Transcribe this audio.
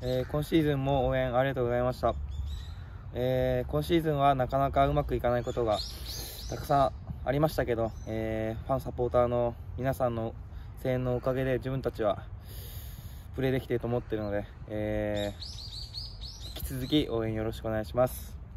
えー、今シーズンも応援ありがとうございました、えー、今シーズンはなかなかうまくいかないことがたくさんありましたけど、えー、ファンサポーターの皆さんの声援のおかげで自分たちはプレーできていると思っているので、え引き続き応援よろしくお願いします。